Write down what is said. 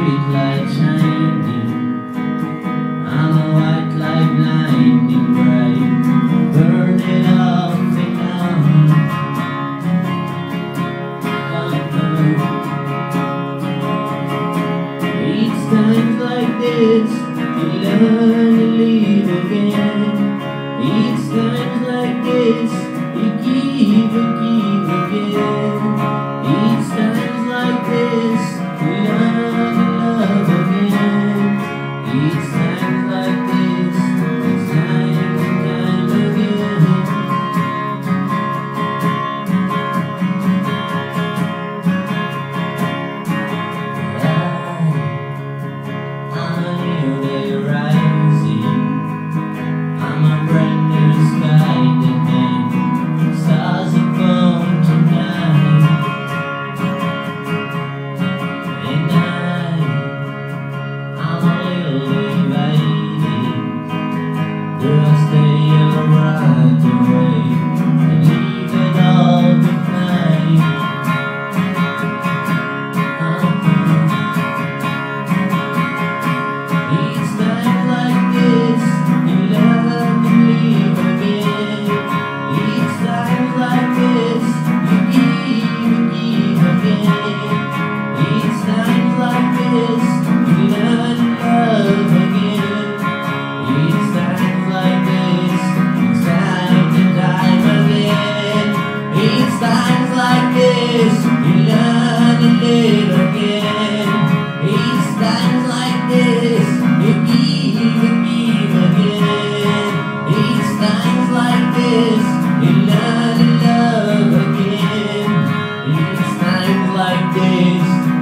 street light shining I'm a white light blinding bright burning it up and down oh. Each time like this You learn to live again Each time like this You give again Lady, I stay alright. things like this in love and love again. And it's times like this.